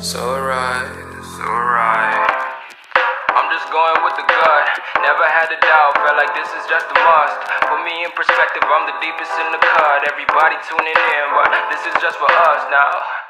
So right, so right. I'm just going with the gut. Never had a doubt, felt like this is just a must. Put me in perspective, I'm the deepest in the cut. Everybody tuning in, but this is just for us now.